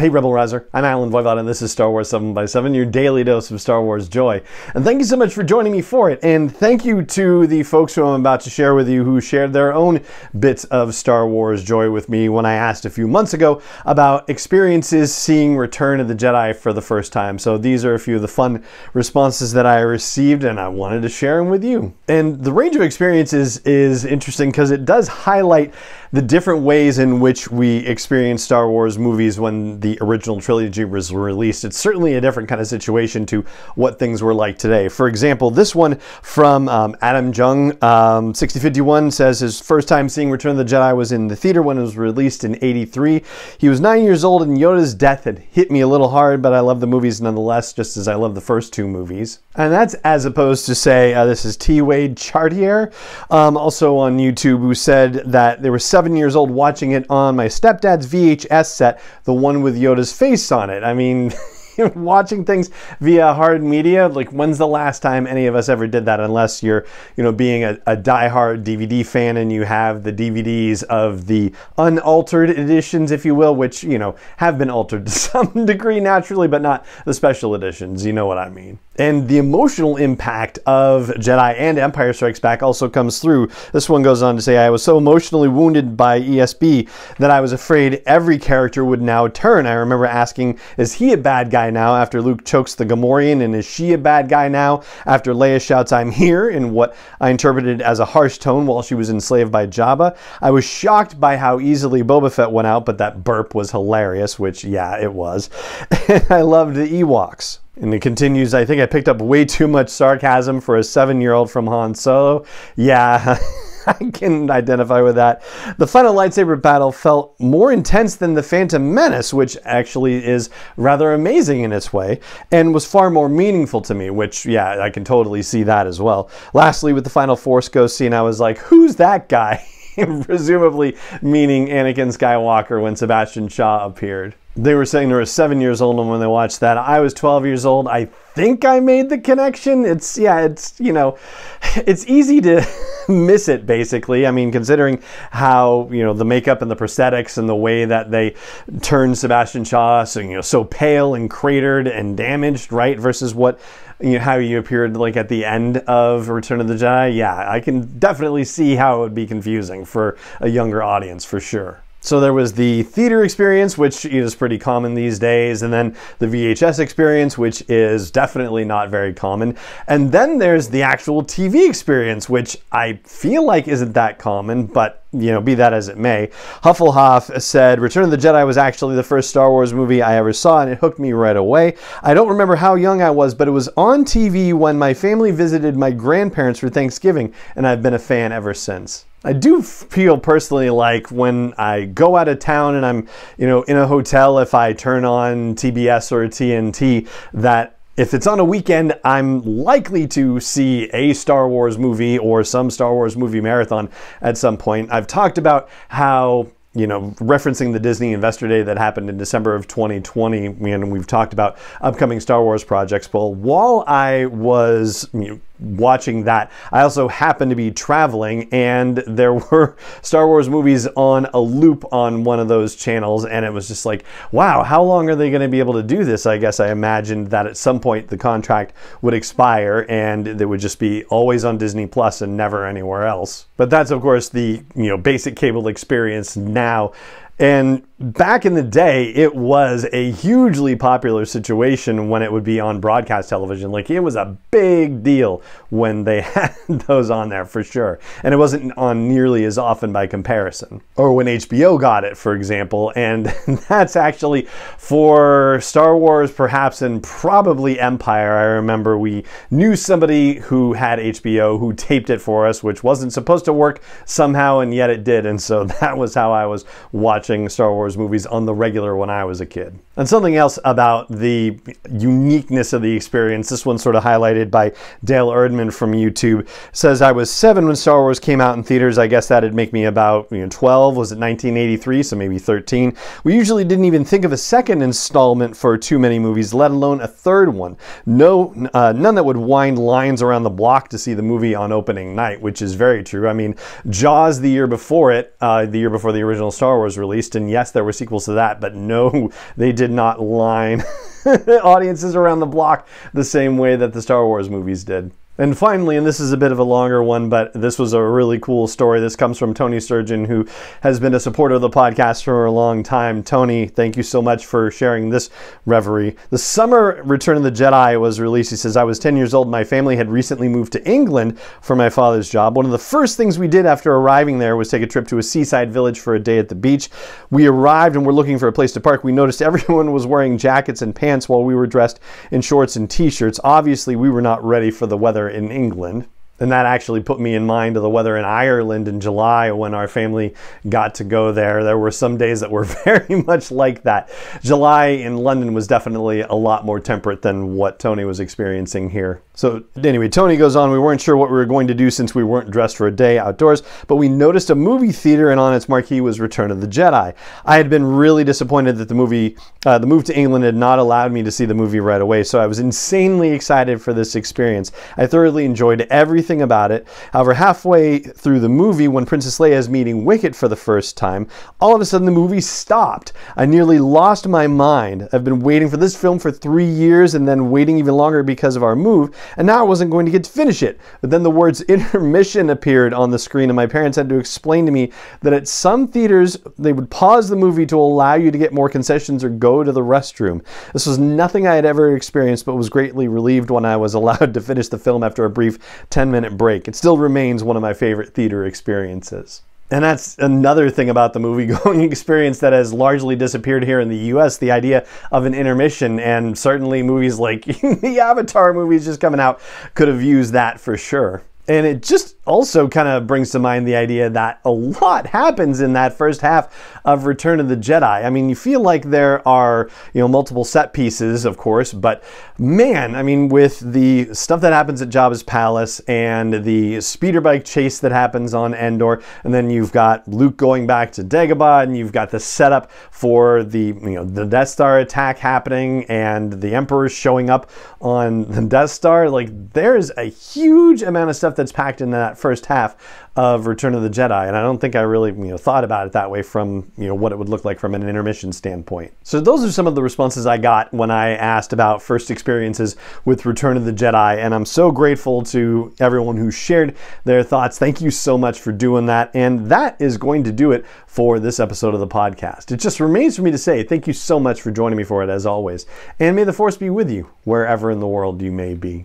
Hey Rebel Rouser, I'm Allen Voivod and this is Star Wars 7 by 7 your daily dose of Star Wars joy. And thank you so much for joining me for it. And thank you to the folks who I'm about to share with you who shared their own bits of Star Wars joy with me when I asked a few months ago about experiences seeing Return of the Jedi for the first time. So these are a few of the fun responses that I received and I wanted to share them with you. And the range of experiences is interesting because it does highlight the different ways in which we experience Star Wars movies when the original trilogy was released. It's certainly a different kind of situation to what things were like today. For example, this one from um, Adam Jung, um, 6051, says his first time seeing Return of the Jedi was in the theater when it was released in 83. He was nine years old and Yoda's death had hit me a little hard, but I love the movies nonetheless, just as I love the first two movies. And that's as opposed to say, uh, this is T. Wade Chartier, um, also on YouTube, who said that there were seven seven years old watching it on my stepdad's VHS set, the one with Yoda's face on it. I mean, watching things via hard media, like when's the last time any of us ever did that? Unless you're, you know, being a, a diehard DVD fan and you have the DVDs of the unaltered editions, if you will, which, you know, have been altered to some degree naturally, but not the special editions. You know what I mean. And the emotional impact of Jedi and Empire Strikes Back also comes through. This one goes on to say, I was so emotionally wounded by ESB that I was afraid every character would now turn. I remember asking, is he a bad guy now after Luke chokes the Gamorrean? And is she a bad guy now after Leia shouts, I'm here, in what I interpreted as a harsh tone while she was enslaved by Jabba? I was shocked by how easily Boba Fett went out, but that burp was hilarious, which, yeah, it was. I loved the Ewoks. And it continues, I think I picked up way too much sarcasm for a seven year old from Han Solo. Yeah. I can identify with that. The final lightsaber battle felt more intense than the Phantom Menace, which actually is rather amazing in its way, and was far more meaningful to me, which, yeah, I can totally see that as well. Lastly, with the final Force Ghost scene, I was like, who's that guy? Presumably meaning Anakin Skywalker when Sebastian Shaw appeared they were saying they were seven years old when they watched that. I was 12 years old. I think I made the connection. It's, yeah, it's, you know, it's easy to miss it basically. I mean, considering how, you know, the makeup and the prosthetics and the way that they turned Sebastian Shaw so, you know, so pale and cratered and damaged, right? Versus what, you know, how you appeared like at the end of Return of the Jedi. Yeah, I can definitely see how it would be confusing for a younger audience for sure. So there was the theater experience, which is pretty common these days, and then the VHS experience, which is definitely not very common. And then there's the actual TV experience, which I feel like isn't that common, but you know, be that as it may. Hufflepuff said, Return of the Jedi was actually the first Star Wars movie I ever saw, and it hooked me right away. I don't remember how young I was, but it was on TV when my family visited my grandparents for Thanksgiving, and I've been a fan ever since. I do feel personally like when I go out of town and I'm, you know, in a hotel, if I turn on TBS or TNT, that if it's on a weekend, I'm likely to see a Star Wars movie or some Star Wars movie marathon at some point. I've talked about how you know, referencing the Disney Investor Day that happened in December of 2020, and we've talked about upcoming Star Wars projects. Well, while I was you know, watching that. I also happened to be traveling and there were Star Wars movies on a loop on one of those channels and it was just like, wow, how long are they going to be able to do this? I guess I imagined that at some point the contract would expire and it would just be always on Disney Plus and never anywhere else. But that's of course the, you know, basic cable experience now and back in the day, it was a hugely popular situation when it would be on broadcast television. Like it was a big deal when they had those on there for sure. And it wasn't on nearly as often by comparison. Or when HBO got it, for example. And that's actually for Star Wars, perhaps, and probably Empire. I remember we knew somebody who had HBO who taped it for us, which wasn't supposed to work somehow, and yet it did. And so that was how I was watching watching Star Wars movies on the regular when I was a kid. And something else about the uniqueness of the experience, this one sort of highlighted by Dale Erdman from YouTube, says I was seven when Star Wars came out in theaters. I guess that'd make me about you know 12. Was it 1983? So maybe 13. We usually didn't even think of a second installment for too many movies, let alone a third one. No, uh, none that would wind lines around the block to see the movie on opening night, which is very true. I mean, Jaws the year before it, uh, the year before the original Star Wars release released, and yes, there were sequels to that, but no, they did not line audiences around the block the same way that the Star Wars movies did. And finally, and this is a bit of a longer one, but this was a really cool story. This comes from Tony Sturgeon, who has been a supporter of the podcast for a long time. Tony, thank you so much for sharing this reverie. The summer Return of the Jedi was released. He says, I was 10 years old. My family had recently moved to England for my father's job. One of the first things we did after arriving there was take a trip to a seaside village for a day at the beach. We arrived and were looking for a place to park. We noticed everyone was wearing jackets and pants while we were dressed in shorts and t shirts. Obviously, we were not ready for the weather in England. And that actually put me in mind of the weather in Ireland in July when our family got to go there. There were some days that were very much like that. July in London was definitely a lot more temperate than what Tony was experiencing here. So, anyway, Tony goes on. We weren't sure what we were going to do since we weren't dressed for a day outdoors, but we noticed a movie theater and on its marquee was Return of the Jedi. I had been really disappointed that the movie, uh, the move to England, had not allowed me to see the movie right away, so I was insanely excited for this experience. I thoroughly enjoyed everything everything about it. However, halfway through the movie, when Princess Leia is meeting Wicket for the first time, all of a sudden the movie stopped. I nearly lost my mind. I've been waiting for this film for three years and then waiting even longer because of our move, and now I wasn't going to get to finish it. But then the words intermission appeared on the screen, and my parents had to explain to me that at some theaters they would pause the movie to allow you to get more concessions or go to the restroom. This was nothing I had ever experienced, but was greatly relieved when I was allowed to finish the film after a brief 10 minute minute break. It still remains one of my favorite theater experiences. And that's another thing about the movie going experience that has largely disappeared here in the US the idea of an intermission. And certainly movies like the Avatar movies just coming out could have used that for sure. And it just also kind of brings to mind the idea that a lot happens in that first half of Return of the Jedi. I mean, you feel like there are, you know, multiple set pieces, of course, but man, I mean, with the stuff that happens at Jabba's palace and the speeder bike chase that happens on Endor, and then you've got Luke going back to Dagobah, and you've got the setup for the, you know, the Death Star attack happening and the Emperor showing up on the Death Star. Like, there's a huge amount of stuff that's packed in that first half of Return of the Jedi, and I don't think I really you know thought about it that way from you know what it would look like from an intermission standpoint. So those are some of the responses I got when I asked about first experiences with Return of the Jedi, and I'm so grateful to everyone who shared their thoughts. Thank you so much for doing that, and that is going to do it for this episode of the podcast. It just remains for me to say thank you so much for joining me for it as always, and may the force be with you wherever in the world you may be.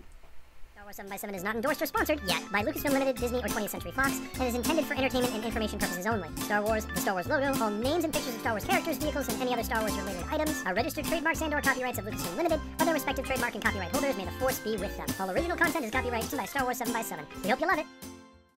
7 by 7 is not endorsed or sponsored yet by Lucasfilm Limited, Disney, or 20th Century Fox, and is intended for entertainment and information purposes only. Star Wars, the Star Wars logo, all names and pictures of Star Wars characters, vehicles, and any other Star Wars related items are registered trademarks and or copyrights of Lucasfilm Limited, or their respective trademark and copyright holders. May the force be with them. All original content is copyrighted by Star Wars 7 by 7 We hope you love it.